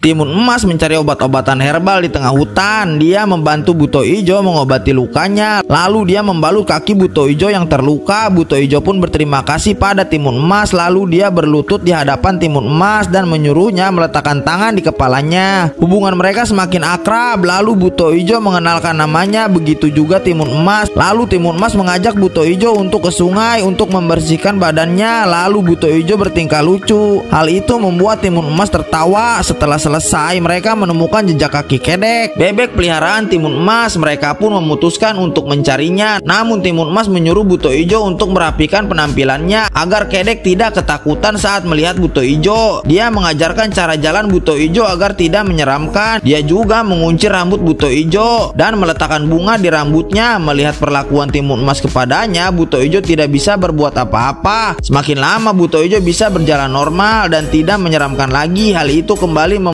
Timun Emas mencari obat-obatan herbal di tengah hutan. Dia membantu Buto Ijo mengobati lukanya. Lalu dia membalut kaki Buto Ijo yang terluka. Buto Ijo pun berterima kasih pada Timun Emas. Lalu dia berlutut di hadapan Timun Emas dan menyuruhnya meletakkan tangan di kepalanya. Hubungan mereka semakin akrab. Lalu Buto Ijo mengenalkan namanya. Begitu juga Timun Emas. Lalu Timun Emas mengajak Buto Ijo untuk ke sungai untuk membersihkan badannya. Lalu Buto Ijo bertingkah lucu. Hal itu membuat Timun Emas tertawa setelah selesai, mereka menemukan jejak kaki kedek. Bebek peliharaan Timun Emas, mereka pun memutuskan untuk mencarinya. Namun Timun Emas menyuruh Buto Ijo untuk merapikan penampilannya agar kedek tidak ketakutan saat melihat Buto Ijo. Dia mengajarkan cara jalan Buto Ijo agar tidak menyeramkan. Dia juga mengunci rambut Buto Ijo dan meletakkan bunga di rambutnya. Melihat perlakuan Timun Emas kepadanya, Buto Ijo tidak bisa berbuat apa-apa. Semakin lama Buto Ijo bisa berjalan normal dan tidak menyeramkan lagi. Hal itu kembali